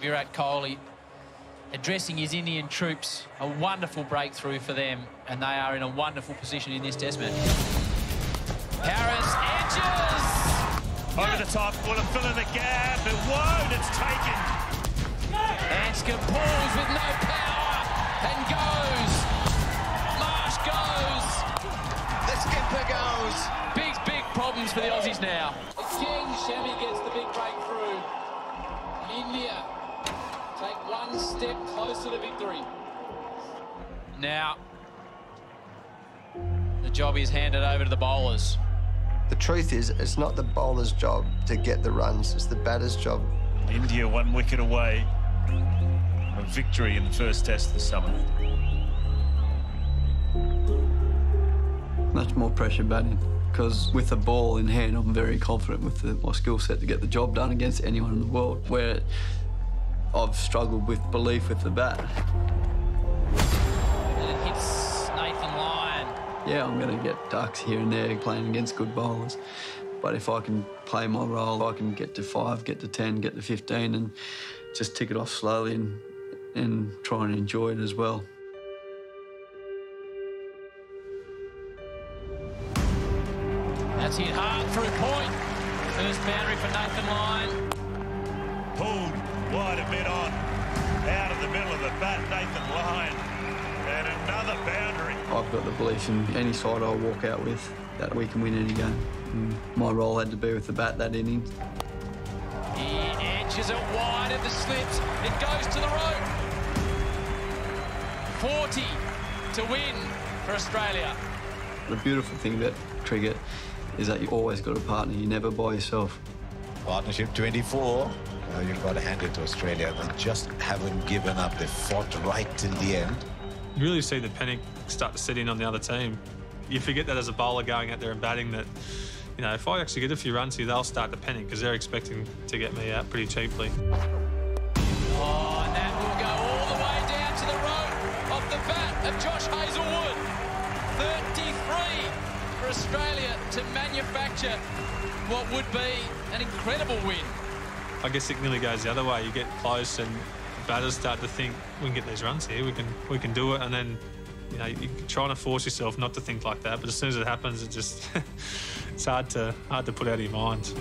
Virat Kohli addressing his Indian troops. A wonderful breakthrough for them, and they are in a wonderful position in this test match. Harris edges! Over the top, will it fill in the gap? It won't, it's taken. Handscomb pulls with no power and goes. Marsh goes. The skipper goes. Big, big problems for the Aussies now. Again, Shami gets the big breakthrough. India take one step closer to victory. Now, the job is handed over to the bowlers. The truth is, it's not the bowler's job to get the runs, it's the batter's job. India one wicket away a victory in the first test of the summer. Much more pressure batting because with the ball in hand, I'm very confident with the, my skill set to get the job done against anyone in the world. Where I've struggled with belief with the bat. And it hits Nathan Lyon. Yeah, I'm going to get ducks here and there playing against good bowlers. But if I can play my role, I can get to five, get to 10, get to 15, and just tick it off slowly and, and try and enjoy it as well. That's hit hard through point. First boundary for Nathan Lyon. Of the middle of the bat, Nathan Lyon. And another boundary. I've got the belief in any side I walk out with that we can win any game. And my role had to be with the bat that inning. He edges it wide of the slips. It goes to the rope. 40 to win for Australia. The beautiful thing about cricket is that you always got a partner. You're never by yourself. Partnership 24. Uh, you've got to hand it to Australia. They just haven't given up. They fought right till the end. You really see the panic start to set in on the other team. You forget that as a bowler going out there and batting that, you know, if I actually get a few runs here, they'll start to panic because they're expecting to get me out pretty cheaply. Oh, and that will go all the way down to the rope off the bat of Josh Hazlewood. 33 for Australia to manufacture what would be an incredible win. I guess it nearly goes the other way. You get close and batters start to think we can get these runs here, we can we can do it, and then you know you're trying to force yourself not to think like that. But as soon as it happens, it just it's hard to hard to put out of your mind.